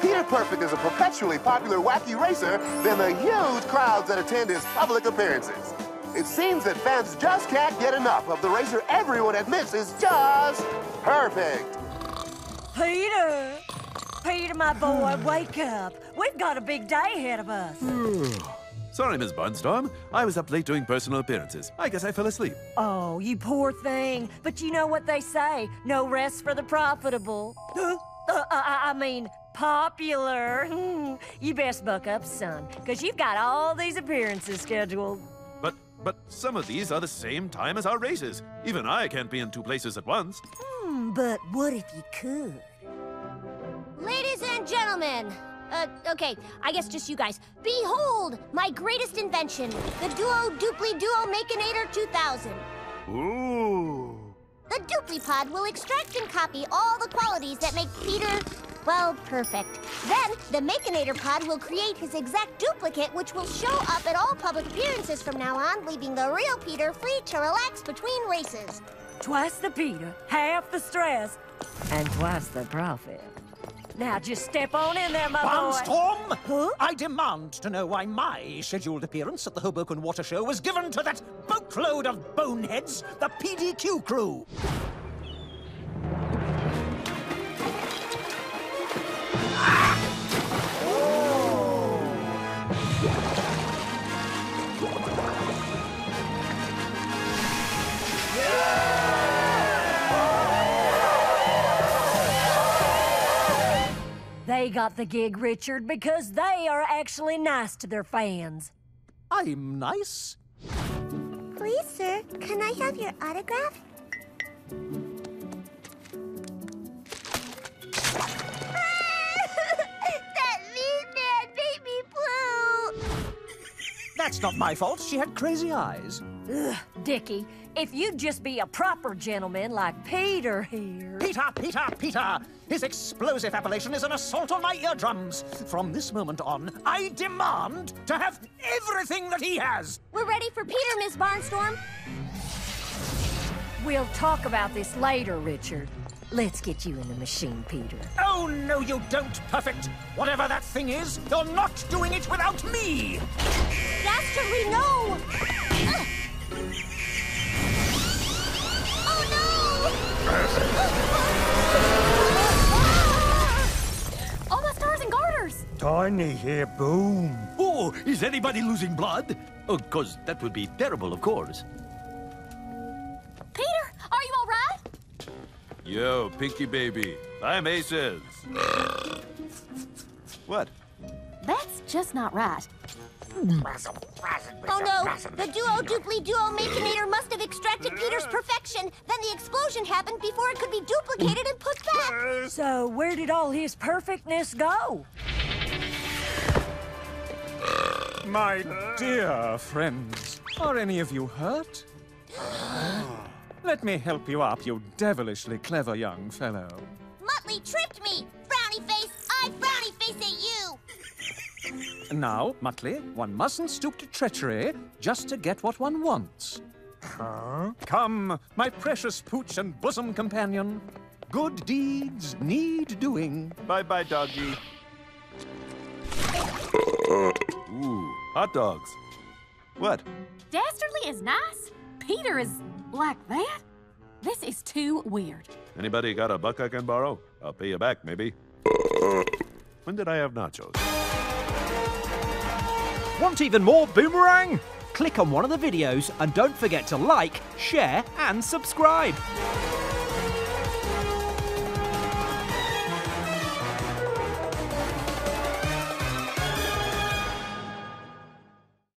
Peter Perfect is a perpetually popular wacky racer than the huge crowds that attend his public appearances. It seems that fans just can't get enough of the racer everyone admits is just perfect. Peter! Peter, my boy, wake up. We've got a big day ahead of us. Sorry, Miss Barnstorm. I was up late doing personal appearances. I guess I fell asleep. Oh, you poor thing. But you know what they say no rest for the profitable. Huh? Uh, I, I mean, popular. Hmm. You best buck up, son, because you've got all these appearances scheduled. But but some of these are the same time as our races. Even I can't be in two places at once. Hmm, but what if you could? Ladies and gentlemen, uh, okay, I guess just you guys. Behold, my greatest invention, the Duo Dupli Duo Makinator 2000. Ooh. The Duplipod will extract and copy all the qualities that make Peter, well, perfect. Then, the Makinator Pod will create his exact duplicate, which will show up at all public appearances from now on, leaving the real Peter free to relax between races. Twice the Peter, half the stress, and twice the profit. Now just step on in there, my boy. Barnstorm! Huh? I demand to know why my scheduled appearance at the Hoboken Water Show was given to that boatload of boneheads, the PDQ crew. They got the gig, Richard, because they are actually nice to their fans. I'm nice. Please, sir, can I have your autograph? that mean man made me blue! That's not my fault. She had crazy eyes. Ugh, Dickie, if you'd just be a proper gentleman like Peter here. Peter, Peter, Peter! His explosive appellation is an assault on my eardrums. From this moment on, I demand to have everything that he has. We're ready for Peter, Miss Barnstorm. We'll talk about this later, Richard. Let's get you in the machine, Peter. Oh, no, you don't, Perfect. Whatever that thing is, you're not doing it without me. Dastardly, no! Garters! Tiny here, boom. Oh, is anybody losing blood? Oh, cause that would be terrible, of course. Peter, are you all right? Yo, Pinky Baby. I'm Aces. what? That's just not right. Oh no! The Duo Dupli Duo Makinator must have extracted Peter's perfection. Then the explosion happened before it could be duplicated and put back. So, where did all his perfectness go? My dear friends, are any of you hurt? Let me help you up, you devilishly clever young fellow. Muttley tripped me! Brownie face! I brownie face at you! Now, Muttley, one mustn't stoop to treachery just to get what one wants. Huh? Come, my precious pooch and bosom companion. Good deeds need doing. Bye bye, doggy. Ooh, hot dogs. What? Dastardly is nice. Peter is like that. This is too weird. Anybody got a buck I can borrow? I'll pay you back, maybe. when did I have nachos? Want even more Boomerang? Click on one of the videos and don't forget to like, share, and subscribe.